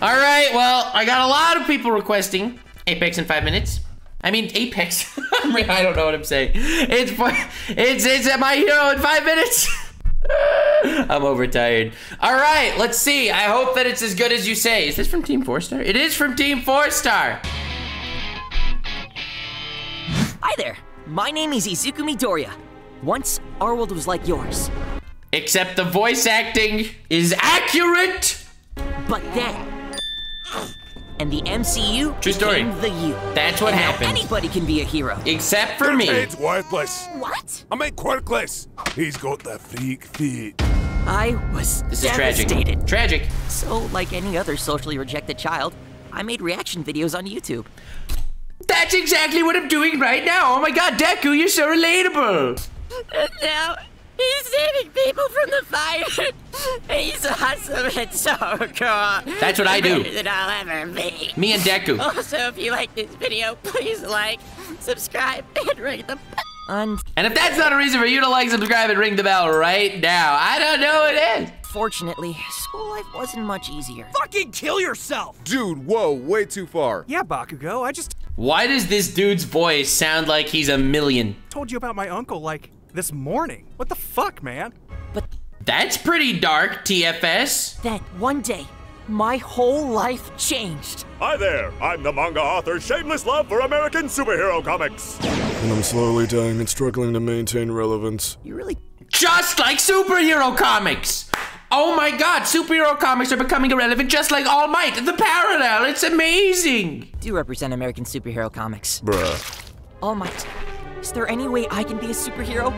All right, well, I got a lot of people requesting Apex in five minutes. I mean, Apex. I don't know what I'm saying. It's it's it's my hero in five minutes. I'm overtired. All right, let's see. I hope that it's as good as you say. Is this from Team 4 Star? It is from Team 4 Star. Hi there. My name is Izuku Midoriya. Once, our world was like yours. Except the voice acting is accurate. But then, and the MCU True story. became the U. That's what and happened. Anybody can be a hero. Except for me. It's worthless. What? I mean quirkless. He's got the freak feet. I was This is tragic. devastated. Tragic. So, like any other socially rejected child, I made reaction videos on YouTube. That's exactly what I'm doing right now. Oh my god, Deku, you're so relatable. And now, he's saving people from the fire. he's awesome and so cool. That's what I do. Better than I'll ever be. Me and Deku. Also, if you like this video, please like, subscribe, and ring the bell. And if that's not a reason for you to like, subscribe, and ring the bell right now, I don't know what it is. Unfortunately, school life wasn't much easier. Fucking kill yourself! Dude, whoa, way too far. Yeah, Bakugo, I just Why does this dude's voice sound like he's a million? told you about my uncle, like, this morning. What the fuck, man? But that's pretty dark, TFS. Then, one day, my whole life changed. Hi there. I'm the manga author Shameless Love for American Superhero Comics. And I'm slowly dying and struggling to maintain relevance. You really Just like superhero comics. Oh my god, superhero comics are becoming irrelevant just like All Might. The parallel, it's amazing. do represent American superhero comics. Bruh. All Might, is there any way I can be a superhero?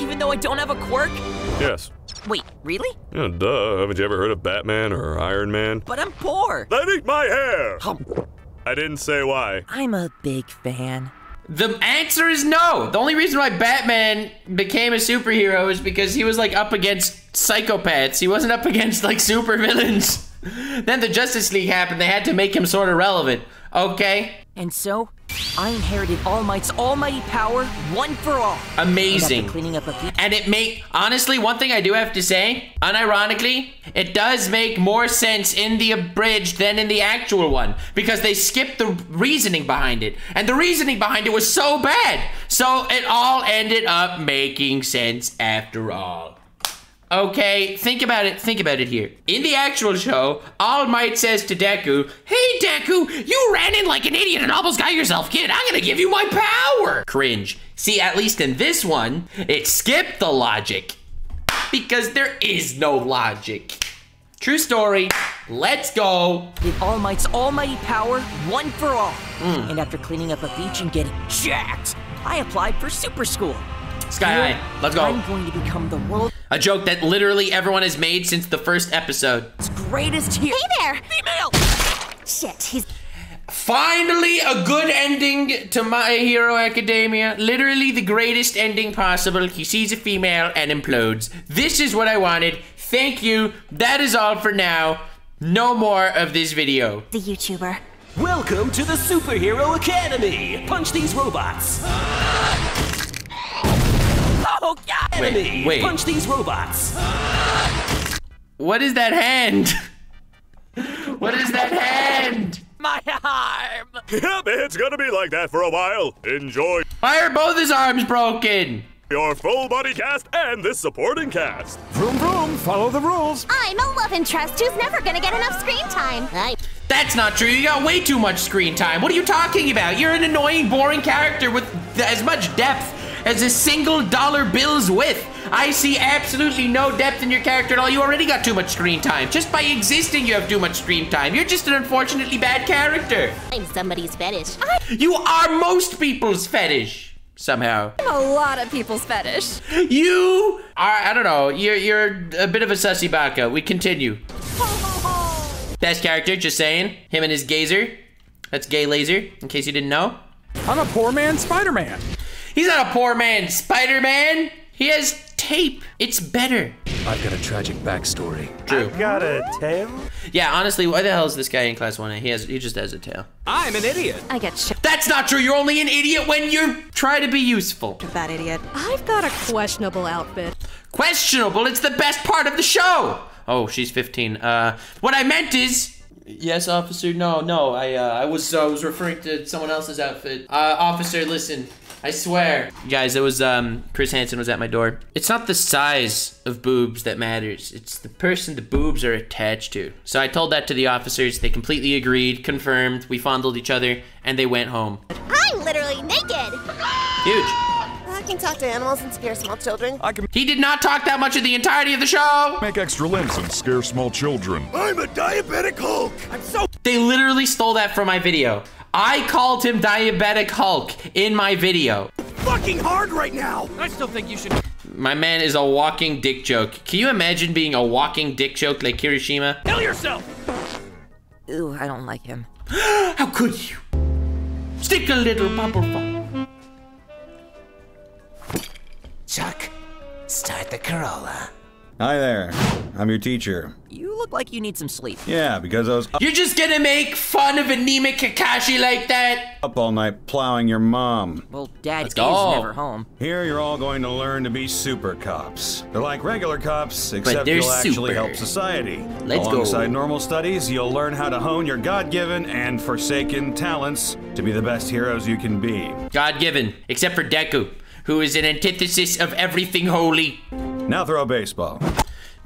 Even though I don't have a quirk? Yes. Wait, really? Yeah, duh. Haven't you ever heard of Batman or Iron Man? But I'm poor. Then eat my hair. Hum. I didn't say why. I'm a big fan. The answer is no. The only reason why Batman became a superhero is because he was like up against psychopaths. He wasn't up against like supervillains. then the Justice League happened. They had to make him sort of relevant. Okay? And so, I inherited All Might's almighty power, one for all. Amazing. after cleaning up a few And it make honestly one thing I do have to say, unironically, it does make more sense in the abridged than in the actual one because they skipped the reasoning behind it. And the reasoning behind it was so bad. So it all ended up making sense after all. Okay, think about it. Think about it here. In the actual show, All Might says to Deku, "Hey Deku, you ran in like an idiot and almost got yourself killed. I'm gonna give you my power." Cringe. See, at least in this one, it skipped the logic because there is no logic. True story. Let's go. with All Might's almighty power, one for all. Hmm. And after cleaning up a beach and getting jacked, I applied for super school. Sky High. Let's go. I'm going to become the world's A joke that literally everyone has made since the first episode. greatest hero. Hey there! Female! Shit, he's Finally, a good ending to My Hero Academia. Literally the greatest ending possible. He sees a female and implodes. This is what I wanted. Thank you. That is all for now. No more of this video. the YouTuber. Welcome to the Superhero Academy! Punch these robots! Oh, God! Enemy! wait. Punch these robots! What is that hand? what is that hand? My arm! Yep, it's gonna be like that for a while. Enjoy Why are both his arms broken? your full body cast and this supporting cast. Vroom vroom, follow the rules. I'm a love interest who's never gonna get enough screen time. I That's not true. You got way too much screen time. What are you talking about? You're an annoying, boring character with as much depth as a single dollar bill's width. I see absolutely no depth in your character at all. You already got too much screen time. Just by existing, you have too much screen time. You're just an unfortunately bad character. I'm somebody's fetish. I You are most people's fetish. Somehow. I'm a lot of people's fetish. You are, I don't know, you're, you're a bit of a sussy baka. We continue. Best character, just saying. Him and his gazer. That's gay laser, in case you didn't know. I'm a poor man Spider-Man. He's not a poor man, Spider-Man. He has tape. It's better. I've got a tragic backstory. True. I've Got a tail? Yeah, honestly, why the hell is this guy in class 1A? He has he just has a tail. I'm an idiot! I get shit. That's not true. You're only an idiot when you try to be useful. That idiot. I've got a questionable outfit. Questionable. It's the best part of the show. Oh, she's 15. Uh, what I meant is, Yes, officer. No, no. I uh, I was I was referring to someone else's outfit. Uh, officer, listen. I swear, guys. It was um Chris Hansen was at my door. It's not the size of boobs that matters. It's the person the boobs are attached to. So I told that to the officers. They completely agreed, confirmed. We fondled each other, and they went home. I'm literally naked. Huge. I can talk to animals and scare small children. I can He did not talk that much of the entirety of the show. make extra limbs and scare small children. I'm a diabetic Hulk. I'm so They literally stole that from my video. I called him Diabetic Hulk in my video. fucking hard right now. I still think you should. My man is a walking dick joke. Can you imagine being a walking dick joke like Kirishima? Kill yourself. Ooh, I don't like him. How could you? Stick a little bubble gum. Chuck, start the Corolla. Hi there. I'm your teacher. You look like you need some sleep. Yeah, because I was You're just gonna make fun of anemic Kakashi like that? up all night plowing your mom. Well, Dad Let's is never home. Here, you're all going to learn to be super cops. They're like regular cops, except they're you'll actually help society. Let's go. Alongside normal studies, you'll learn how to hone your God-given and forsaken talents to be the best heroes you can be. God given, except for Deku, who is an antithesis of everything holy. Now throw a baseball.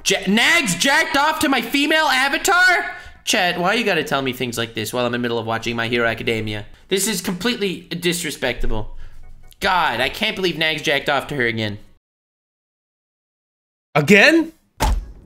Ja- Nags jacked off to my female avatar? Chad, why you gotta tell me things like this while I'm in the middle of watching My Hero Academia? This is completely disrespectable. God, I can't believe Nags jacked off to her again. Again?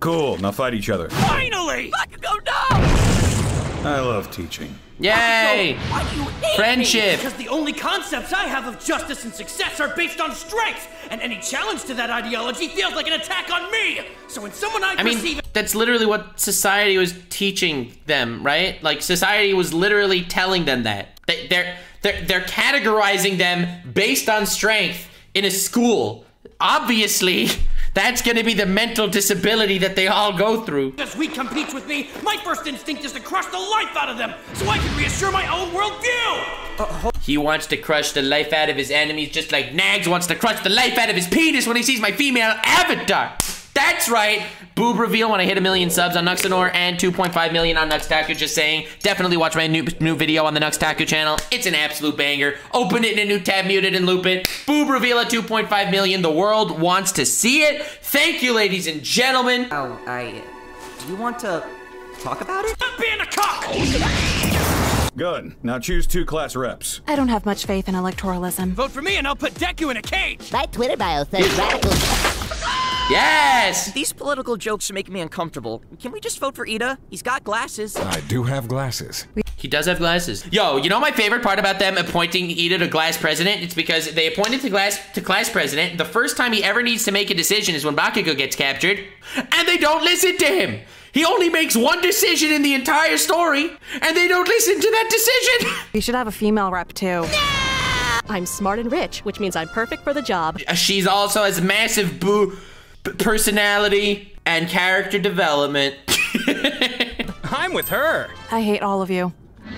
Cool, now fight each other. Finally! Bakugo, no! I love teaching. Yay! Why do you hate Friendship! Because the only concepts I have of justice and success are based on strength, and any challenge to that ideology feels like an attack on me. So when someone I, I mean, perceive that's literally what society was teaching them, right? Like society was literally telling them that. They, they're they're they're categorizing them based on strength in a school. Obviously, that's going to be the mental disability that they all go through. as we compete with me, my first instinct is to crush the life out of them, so I can reassure my own worldview. He wants to crush the life out of his enemies just like Nags wants to crush the life out of his penis when he sees my female avatar. That's right. Boob reveal when I hit a million subs on Nuxanor and 2.5 million on Nuxtaku. Just saying. Definitely watch my new new video on the Nuxtaku channel. It's an absolute banger. Open it in a new tab, mute it, and loop it. Boob reveal at 2.5 million. The world wants to see it. Thank you, ladies and gentlemen. Oh, I. Do you want to talk about it? Stop being a cock. Good. Now choose two class reps. I don't have much faith in electoralism. Vote for me, and I'll put Deku in a cage. My Twitter bio says radical. Yes. These political jokes make me uncomfortable. Can we just vote for Iida? He's got glasses. I do have glasses. He does have glasses. Yo, you know my favorite part about them appointing Iida to class president? It's because they appointed to class to class president. The first time he ever needs to make a decision is when Bakugo gets captured, and they don't listen to him. He only makes one decision in the entire story, and they don't listen to that decision. We should have a female rep too. I'm smart and rich, which means I'm perfect for the job. Uh, she's also has massive boo p- personality and character development. I'm with her. I hate all of you.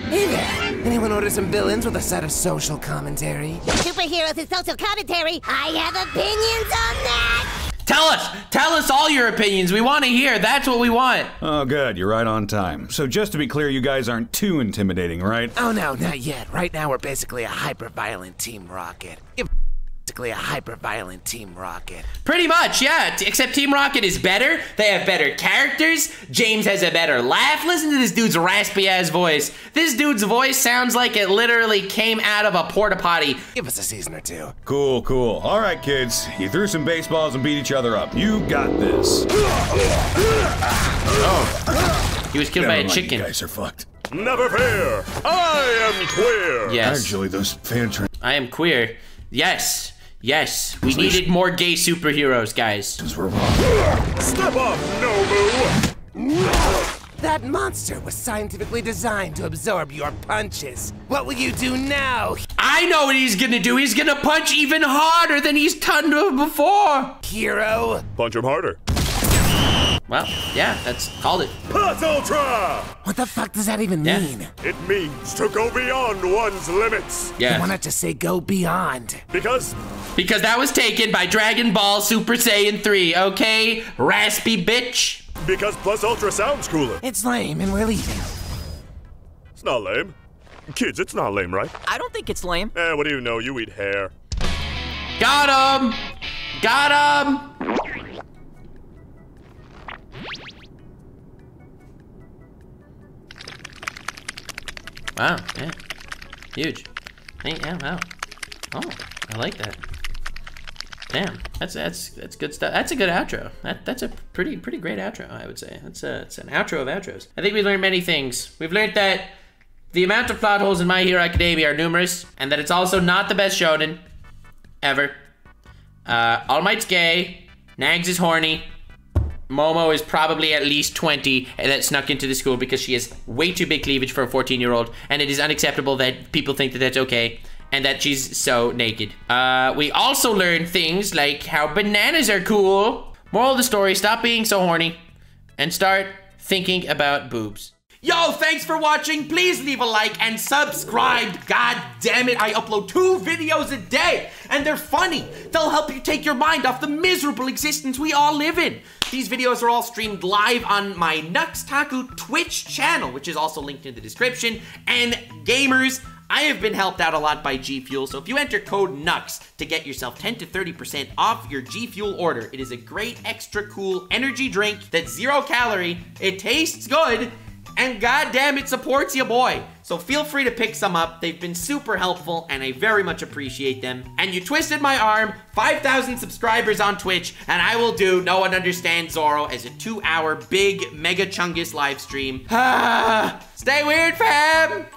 Hey there. Anyone order some villains with a set of social commentary? Superheroes and social commentary. I have opinions on that. tell us, tell us all your opinions. We want to hear. That's what we want. Oh, good. You're right on time. So just to be clear, you guys aren't too intimidating, right? Oh no, not yet. Right now we're basically a hyper-violent Team Rocket. Basically a hyper-violent Team Rocket. Pretty much, yeah. Except Team Rocket is better. They have better characters. James has a better laugh. Listen to this dude's raspy ass voice. This dude's voice sounds like it literally came out of a porta potty. Give us a season or two. Cool, cool. All right, kids. You threw some baseballs and beat each other up. You got this. Oh. He was killed by a mind, chicken. You guys are fucked. Never fear. I am queer. Yes. Actually, those fan trains I am queer. Yes. Yes. We needed more gay superheroes, guys. were wrong. Step up, Nomu. That monster was scientifically designed to absorb your punches. What will you do now, I know what he's gonna do. He's gonna punch even harder than he's done before. hero? Punch him harder. Well, yeah, that's called it. Plus Ultra. What the fuck does that even Yeah. mean? It means to go beyond one's limits. Why Yeah. not just say go beyond? Because Because that was taken by Dragon Ball Super Saiyan 3, okay? Raspy bitch. because Plus Ultra sounds cooler. It's lame and we're leaving. It's not lame. Kids, it's not lame, right? I don't think it's lame. Eh, what do you know? You eat hair. Got him! Got him! Wow, yeah. Huge. Yeah, wow. Oh, I like that. Damn, that's that's that's good stuff. That's a good outro. That that's a pretty pretty great outro, I would say. That's a it's an outro of outros. I think we've learned many things. We've learned that the amount of plot holes in My Hero Academia are numerous, and that it's also not the best shonen ever. Uh, All Might's gay. Nags is horny. Momo is probably at least 20 that snuck into the school because she has way too big cleavage for a 14 year old, and it is unacceptable that people think that that's okay and that she's so naked. Uh, we also learn things like how bananas are cool. Moral of the story stop being so horny and start thinking about boobs. Yo, thanks for watching. Please leave a like and subscribe. God damn it, I upload two videos a day, and they're funny. They'll help you take your mind off the miserable existence we all live in. These videos are all streamed live on my Nux Taku Twitch channel, which is also linked in the description. And gamers, I have been helped out a lot by G Fuel, so if you enter code NUX to get yourself 10 to 30% off your G Fuel order, it is a great extra cool energy drink that's zero calorie, it tastes good, and goddamn it supports your boy. So feel free to pick some up. They've been super helpful and I very much appreciate them. And you twisted my arm, 5,000 subscribers on Twitch, and I will do No One Understands Zoro as a two hour big Mega Chungus live stream. Stay with